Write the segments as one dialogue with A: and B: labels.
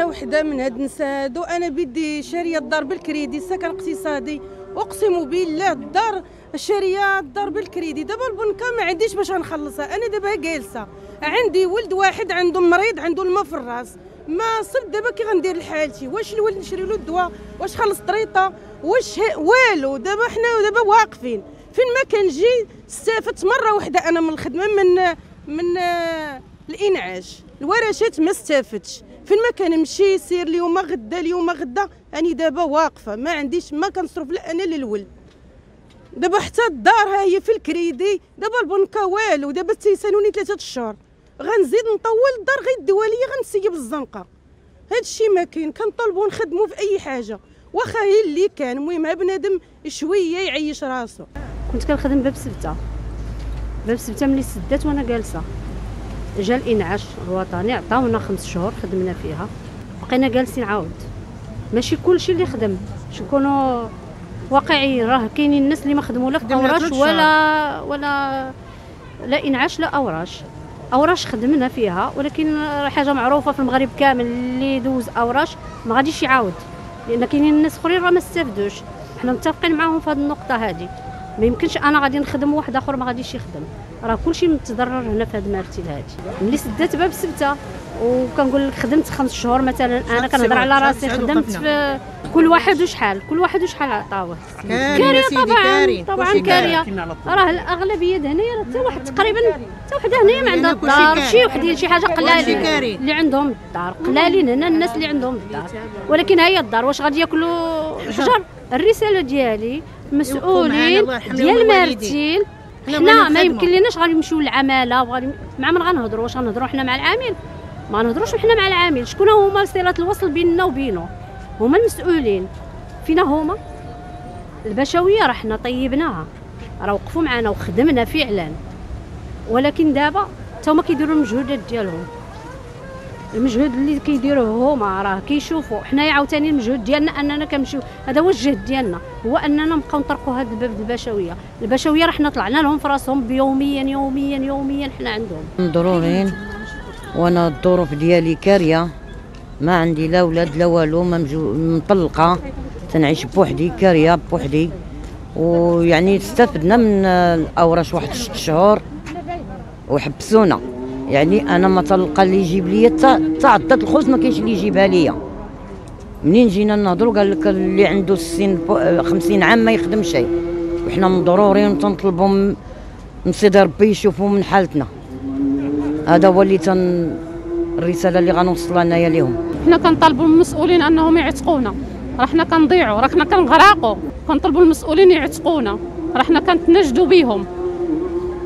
A: أنا وحدة من هاد الناس هادو أنا بدي شاريه الدار بالكريدي سكن اقتصادي أقسم بالله الدار شاريه الدار بالكريدي. دابا البنكة ما عنديش باش غنخلصها أنا دابا جالسة. عندي ولد واحد عنده مريض عنده الماء في الراس. ما صبت دابا كي غندير لحالتي؟ واش الولد نشري له الدواء؟ واش خلص طريطة؟ واش والو دابا حنا دابا واقفين. فين ما كنجي استفدت مرة واحدة أنا من الخدمة من من الإنعاش. الورشات ما استفدتش فين ما كنمشي سير اليوم غدا اليوم غدا راني دابا واقفة ما عنديش ما كنصرف لا أنا للولد دابا حتى الدار ها هي في الكريدي دابا البنكة والو دابا تيسالوني ثلاثة الشهور غنزيد نطول الدار غيديوها ليا غنسيب الزنقة. هاد الشيء ما كاين كنطلبوا نخدموا في أي حاجة. واخا هي اللي كان المهم ها بنادم شوية يعيش راسو.
B: كنت كنخدم باب سبتة. باب سبتة ملي سدات وأنا جالسة. جا الانعاش الوطني عطاونا خمس شهور خدمنا فيها. بقينا جالسين عاود. ماشي كلشي اللي خدم. باش نكونوا واقعيين راه كاينين الناس اللي ما خدموا لا في
C: أوراش
B: ولا ولا لا إنعاش لا أوراش. أوراش خدمنا فيها ولكن حاجة معروفة في المغرب كامل اللي دوز أوراش ما غاديش يعاود. لأن كاينين الناس أخرين راه ما استافدوش. حنا متفقين معاهم في هذه النقطة هذه ما يمكنش أنا غادي نخدم واحد آخر ما غاديش يخدم. راه كلشي متضرر هنا في هذه المرتل هذه ملي سدات باب سبتة وكنقول لك خدمت خمس شهور مثلا أنا كنهضر على راسي خدمت. في كل واحد وشحال كل واحد وشحال عطاوه.
C: كاري
B: كاريه طبعا طبعا كاريه
C: كاري.
B: راه الأغلبية د هنايا راه حتى واحد تقريبا حتى وحده هنايا ما عندها الدار. شي وحدين شي حاجة قلالين. اللي عندهم الدار. قلالين هنا الناس اللي عندهم الدار. ولكن هي الدار واش غادي ياكلوا شجر الرسالة ديالي مسؤولين ديال. المرتين
C: حنا
B: ما. يمكن لناش غادي نمشيو للعمالة وغادي مع من غنهضروا؟ واش غنهضروا؟ حنا مع العامل ما نهضروش حنا مع العامل شكون هما صلة الوصل بيننا وبينه؟ هما المسؤولين. فينا هما؟ البشوية راه حنا طيبناها. راه وقفوا معنا وخدمنا فعلا. ولكن دابا تا هما كيديروا المجهودات ديالهم. المجهود اللي كيديروه هما راه كيشوفوا حنايا عاوتاني المجهود ديالنا اننا كنمشيو. هذا هو الجهد ديالنا. هو اننا نبقاو نطرقوا هذا الباب البشوية. البشوية راه حنا طلعنا لهم في راسهم بيوميا يوميا يوميا. حنا عندهم.
D: ضرورين. وأنا الظروف ديالي كارية. ما عندي لا ولاد لا والو. مطلقة. تنعيش بوحدي كارية بوحدي. ويعني استفدنا من الاوراش واحد ست شهور. وحبسونا. يعني أنا ما طلقه اللي يجيب لي عدة الخبز ما كاينش اللي يجيبها ليا. منين جينا نهضروا؟ قال لك اللي عنده السن بو- 50 عام ما يخدم شيء. وحنا مضرورين تنطلبوا من سيدي ربي يشوفوا من حالتنا. هذا هو اللي تن الرسالة اللي غنوصلها انايا لهم
E: حنا كنطالبوا من المسؤولين أنهم يعتقونا. راه حنا كنضيعوا راه حنا كنغرقوا. كنطلبوا المسؤولين يعتقونا. راه حنا كنتنجدوا بهم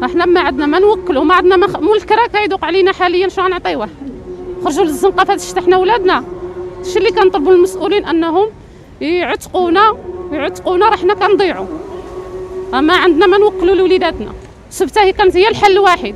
E: راه حنا ما عندنا ما نوكلوا ما عندنا. مول الكرا كيدوق علينا حاليا شنو غنعطيوه؟ خرجوا للزنقة هذا الشتا حنا ولادنا. الشيء اللي كنطلبوا المسؤولين؟ أنهم يعتقونا يعتقونا راه حنا كنضيعوا. ما عندنا ما نوكلوا لوليداتنا. سبتة كانت هي الحل الوحيد